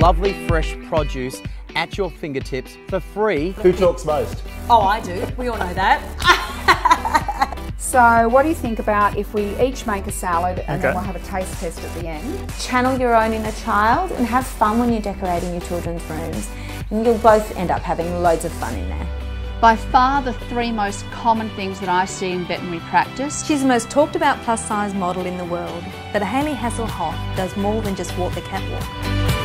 lovely fresh produce at your fingertips for free. Who talks most? Oh, I do. We all know that. So, what do you think about if we each make a salad and then we'll have a taste test at the end? Channel your own inner child and have fun when you're decorating your children's rooms. And you'll both end up having loads of fun in there. By far the three most common things that I see in veterinary practice. She's the most talked about plus size model in the world, but Hayley Hasselhoff does more than just walk the catwalk.